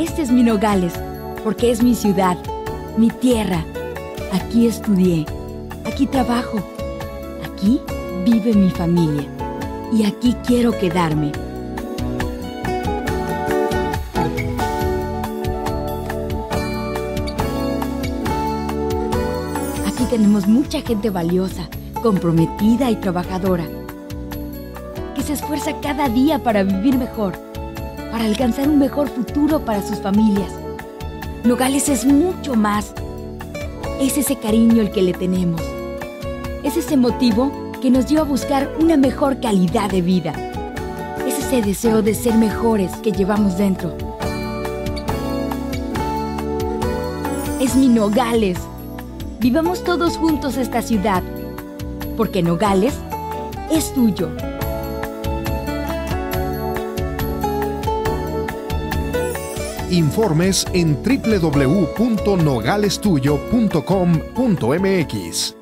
Este es mi Nogales, porque es mi ciudad, mi tierra. Aquí estudié, aquí trabajo, aquí vive mi familia y aquí quiero quedarme. Aquí tenemos mucha gente valiosa, comprometida y trabajadora, que se esfuerza cada día para vivir mejor, para alcanzar un mejor futuro para sus familias. Nogales es mucho más. Es ese cariño el que le tenemos. Es ese motivo que nos dio a buscar una mejor calidad de vida. Es ese deseo de ser mejores que llevamos dentro. Es mi Nogales. Vivamos todos juntos esta ciudad, porque Nogales es tuyo. Informes en www.nogalestuyo.com.mx.